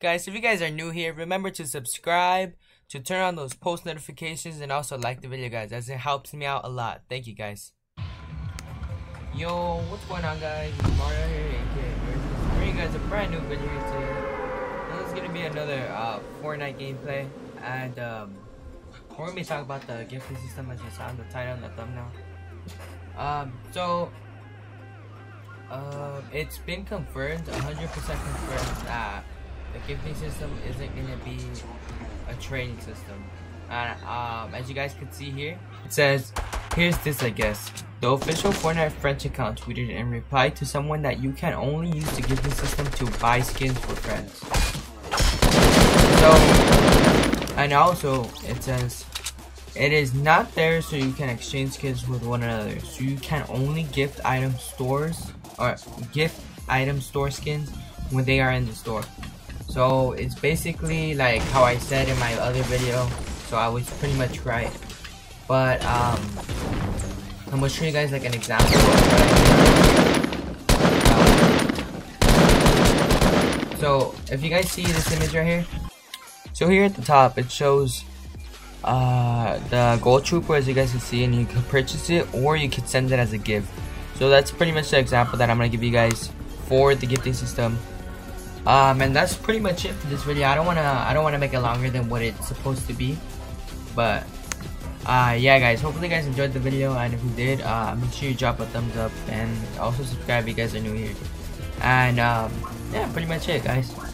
guys. If you guys are new here, remember to subscribe, to turn on those post notifications, and also like the video, guys, as it helps me out a lot. Thank you, guys. Yo, what's going on, guys? It's Mario here, aka bringing you guys a brand new video today. This is gonna be another uh, Fortnite gameplay, and um, we're gonna be talking about the gifting system as you saw in the title and the thumbnail. Um, so uh, it's been confirmed, 100% confirmed that the gifting system isn't gonna be a training system. And um, as you guys can see here, it says, here's this I guess. The official Fortnite French account tweeted in reply to someone that you can only use the gifting system to buy skins for friends. So, and also it says, it is not there so you can exchange skins with one another. So you can only gift item stores or gift item store skins when they are in the store. So it's basically like how I said in my other video. So I was pretty much right. But um, I'm gonna show you guys like an example. So if you guys see this image right here, so here at the top it shows uh, the gold trooper as you guys can see and you can purchase it or you can send it as a gift. So that's pretty much the example that I'm gonna give you guys for the gifting system. Um, and that's pretty much it for this video. I don't wanna I don't wanna make it longer than what it's supposed to be, but uh, yeah, guys. Hopefully, you guys enjoyed the video, and if you did, uh, make sure you drop a thumbs up and also subscribe if you guys are new here. And um, yeah, pretty much it, guys.